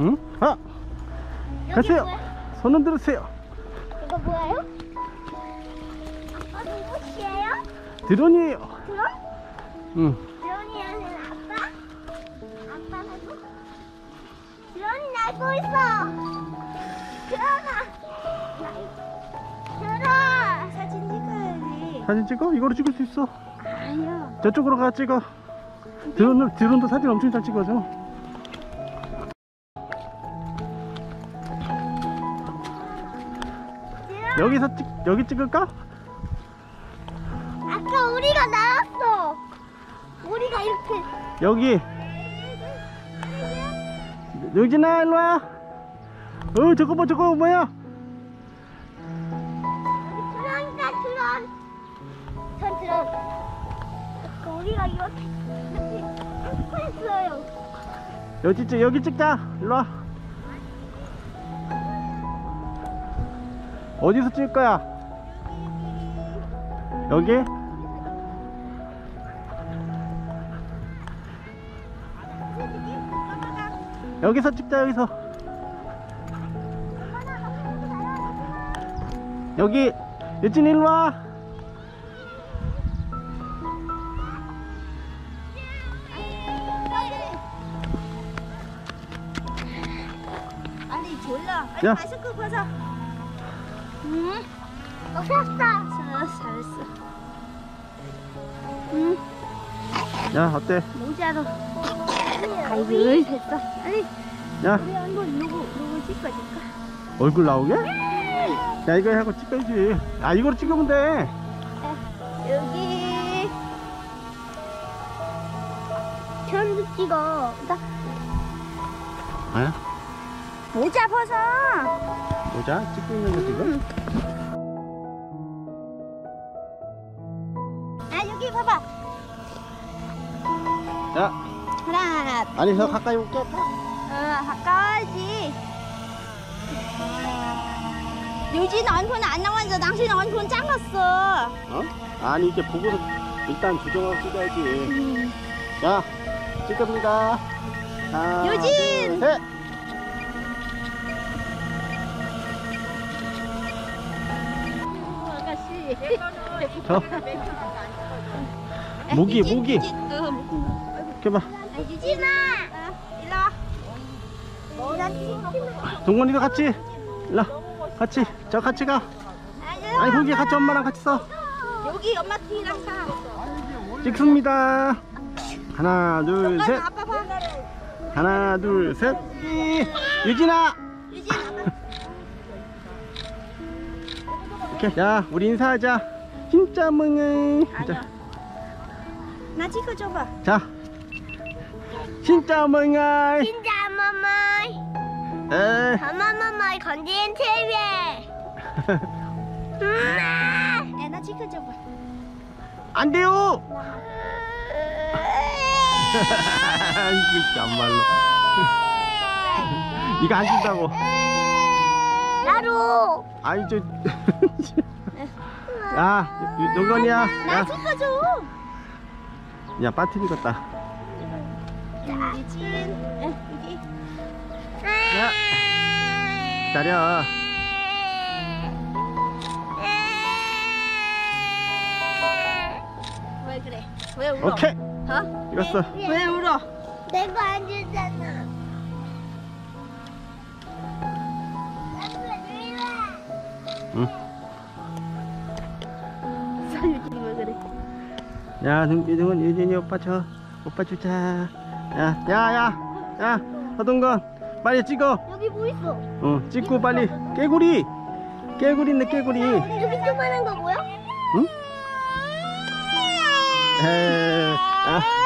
응? 아! 가세요! 손 흔들으세요! 이거 뭐예요? 어, 누구시에요? 드론이에요! 드론? 응. 드론이 아는 아빠? 아빠 하고? 드론이 날고 있어! 드론아! 드론! 사진 찍어야지. 사진 찍어? 이거로 찍을 수 있어. 아니요. 저쪽으로 가 찍어. 드론을, 드론도 사진 엄청 잘 찍어줘. 여기서 찍, 여기 찍을까? 아까 우리가 나왔어! 우리가 이렇게. 여기. 유진아, 일로 와. 어, 저거 봐, 저거 뭐야? 드론이다, 드론! 전 드론. 아까 우리가 이렇게. 이렇게 했어요. 여기 찍, 여기 찍자. 일로 와. 어디서 찍을 거야? 여기? 여기서 찍자, 여기서. 여기, 유진 일로 와. 빨리 졸라. 야. 빨리 마스크 벗어. 응? 없었어. 잘했어, 잘했어. 응, 야, 어때? 모자로. 아이고, 됐어. 빨리. 야, 우리 얼굴 누구, 누구 찍어줄까? 얼굴 나오게? 야, 이거 하고 찍어야지. 아, 이거로 찍으면 돼. 여기. 드론도 찍어. 나 아, 모자 벗어. 보자. 찍고 있는 거 지금. 아, 여기 봐봐. 자, 하나, 아니, 저 가까이 올게. 어, 가까워야지. 유진 얼굴 안 나와서 당신 얼굴 작았어. 어? 아니, 이렇게 보고서 일단 조정하고 찍어야지. 자, 찍습니다. 하나, 유진! 둘, 셋. 저. 모기, 모기. 어, 모기. 이렇게 봐. 아, 유진아. 일로 와. 난 찍어. 동건이도 같이. 일로. 같이. 저 같이 가. 아니, 거기 같이 엄마랑 같이 서. 여기 엄마 뒤랑 가. 찍습니다. 하나, 둘, 셋. 잠깐 아빠 봐. 하나, 둘, 셋. 이. 유진아. 이렇게. 자, 우리 인사하자. 진짜 멍해. 자, 나 찍어줘봐. 자. 진짜 멍해. 진짜 마마이. 에. 마마마마이 건진 TV. 음. 에, 나 찍어줘봐. 안 돼요. 이거 참말로. 이거 안 준다고. 나도. 아이 저. 야, 유- 동건이야. 나 야, 찍어줘. 야, 빠트리 같다. 유진. 에, 여기. 야, 기다려. 왜 그래? 왜 울어? 오케이. 어? 이겼어. 왜 울어? 내가 안 주잖아. 응? 야, 눈비둥은 유진이 오빠 줘. 오빠 주자. 야, 야, 야, 야, 하동건 빨리 찍어. 여기 뭐 있어? 어, 찍고 빨리. 깨구리. 깨구리인데 깨구리. 아, 여기 조만한 거 뭐야? 응? 에, 아.